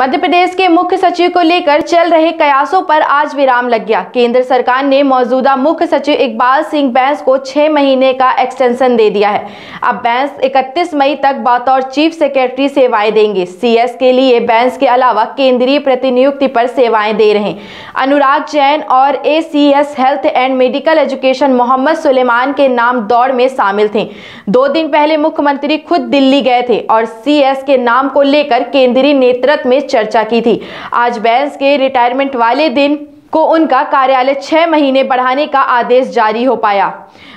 मध्य प्रदेश के मुख्य सचिव को लेकर चल रहे कयासों पर आज विराम लग गया। केंद्र सरकार ने मौजूदा मुख्य सचिव इकबाल सिंह बैंस को छह महीने का एक्सटेंशन दे दिया है। अब बैंस 31 मई तक बतौर चीफ सेक्रेटरी सेवाएँ देंगे। सीएस के लिए बैंस के अलावा केंद्रीय प्रतिनियुक्ति पर सेवाएँ दे रहे अनुराग जैन और ACS health and medical education Mohammad Suleman के नाम दौड़ में शामिल थे। दो दिन पहले मुख्यमंत्री खुद दिल्ली गए थे और सीएस के नाम को लेकर केंद्रीय नेतृत्व में चर्चा की थी। आज बैंस के रिटायरमेंट वाले दिन को उनका कार्यालय छह महीने बढ़ाने का आदेश जारी हो पाया।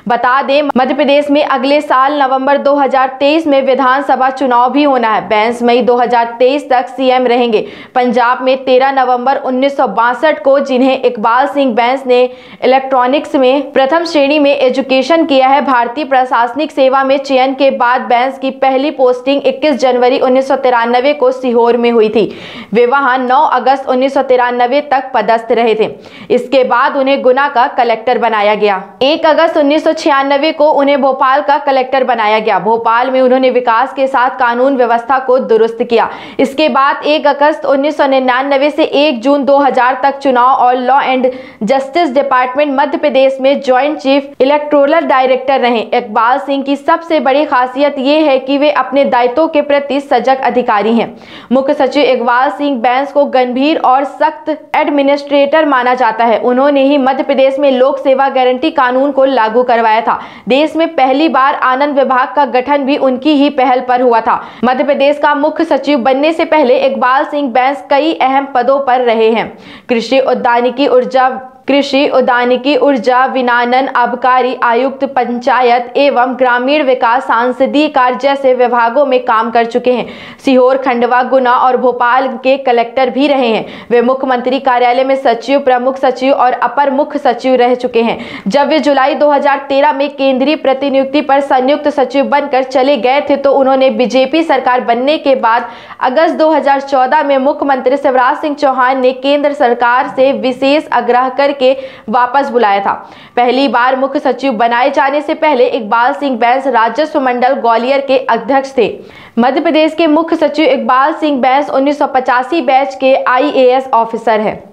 बता दें, मध्य प्रदेश में अगले साल नवंबर 2023 में विधानसभा चुनाव भी होना है। बैंस मई 2023 तक सीएम रहेंगे। पंजाब में 13 नवंबर उन्नीस सौ बासठ को जिन्हें इकबाल सिंह बैंस ने इलेक्ट्रॉनिक्स में प्रथम श्रेणी में एजुकेशन किया है, भारतीय प्रशासनिक सेवा में चयन के बाद बैंस की पहली पोस्टिंग 21 जनवरी उन्नीस सौ तिरानबे को सीहोर में हुई थी। वे वहाँ नौ अगस्त उन्नीस तक पदस्थ रहे थे। इसके बाद उन्हें गुना का कलेक्टर बनाया गया। एक अगस्त उन्नीस सौ छियानवे को उन्हें भोपाल का कलेक्टर बनाया गया। भोपाल में उन्होंने विकास के साथ कानून व्यवस्था को दुरुस्त किया। इसके बाद एक अगस्त उन्नीस से एक जून 2000 तक चुनाव और law and justice department Madhya Pradesh में ज्वाइंट चीफ इलेक्ट्रोलर डायरेक्टर रहे। इकबाल सिंह की सबसे बड़ी खासियत ये है कि वे अपने दायित्वों के प्रति सजग अधिकारी हैं। मुख्य सचिव इकबाल सिंह बैंस को गंभीर और सख्त एडमिनिस्ट्रेटर माना जाता है। उन्होंने ही मध्य प्रदेश में लोक सेवा गारंटी कानून को लागू करवाया था। देश में पहली बार आनंद विभाग का गठन भी उनकी ही पहल पर हुआ था। मध्य प्रदेश का मुख्य सचिव बनने से पहले इकबाल सिंह बैंस कई अहम पदों पर रहे हैं। कृषि, उद्यानिकी, ऊर्जा कृषि, उद्यानिकी, ऊर्जा विनानन, आबकारी आयुक्त, पंचायत एवं ग्रामीण विकास सांसदीय कार्य जैसे विभागों में काम कर चुके हैं। सीहोर, खंडवा, गुना और भोपाल के कलेक्टर भी रहे हैं। वे मुख्यमंत्री कार्यालय में सचिव, प्रमुख सचिव और अपर मुख्य सचिव रह चुके हैं। जब वे जुलाई 2013 में केंद्रीय प्रतिनियुक्ति पर संयुक्त सचिव बनकर चले गए थे तो उन्होंने बीजेपी सरकार बनने के बाद अगस्त 2014 में मुख्यमंत्री शिवराज सिंह चौहान ने केंद्र सरकार से विशेष आग्रह कर करके वापस बुलाया था। पहली बार मुख्य सचिव बनाए जाने से पहले इकबाल सिंह बैंस राजस्व मंडल ग्वालियर के अध्यक्ष थे। मध्य प्रदेश के मुख्य सचिव इकबाल सिंह बैंस उन्नीस बैच के आईएएस ऑफिसर है।